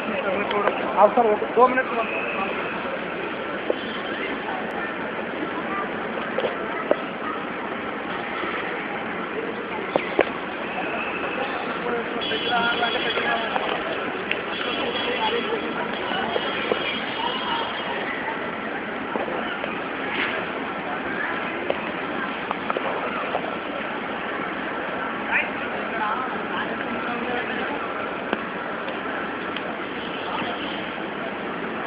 अब सर दो minute Thank you.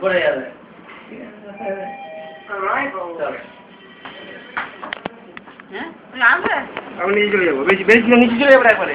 পড়ে যাবে হ্যাঁ তুমি আসবে আমি নিচে চলে যাব। বেশি বেশি নিচে চলে যাব একবারে।